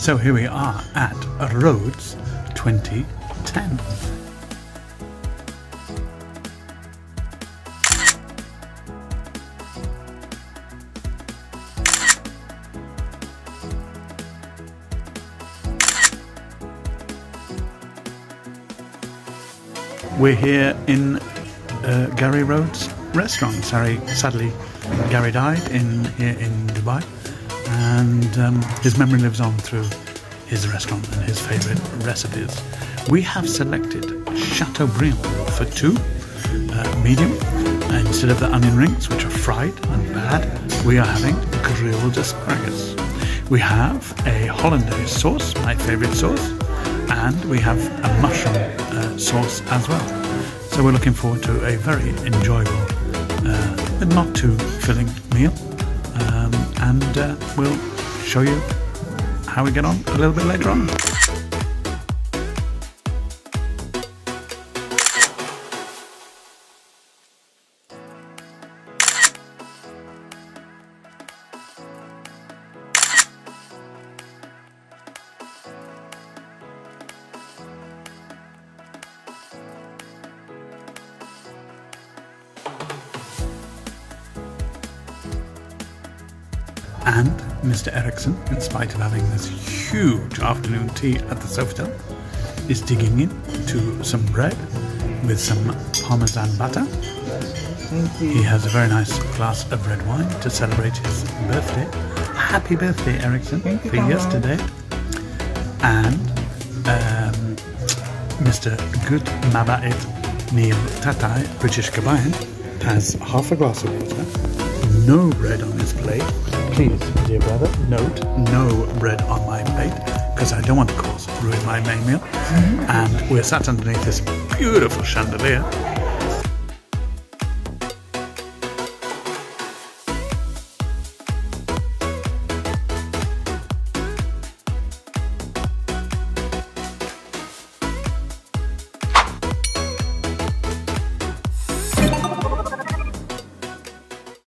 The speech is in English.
So here we are at Rhodes 2010. We're here in uh, Gary Rhodes restaurant. Sorry, sadly, Gary died in here in Dubai, and um, his memory lives on through his restaurant and his favourite recipes. We have selected Chateaubriand for two, uh, medium. Instead of the onion rings, which are fried and bad, we are having grilled asparagus. We have a hollandaise sauce, my favourite sauce, and we have a mushroom uh, sauce as well. So we're looking forward to a very enjoyable, uh, but not too filling meal. Um, and uh, we'll show you how we get on a little bit later on. And Mr. Ericsson, in spite of having this huge afternoon tea at the Sofitel, is digging into some bread with some Parmesan butter. He has a very nice glass of red wine to celebrate his birthday. Happy birthday, Ericsson, Thank you, for Papa. yesterday. And um, Mr. Good Mabait Neil Tatai, British Kabayan, has half a glass of water, no bread on his plate. Please, dear brother, note no bread on my plate because I don't want to cause ruin my main meal. Mm-hmm. And we're sat underneath this beautiful chandelier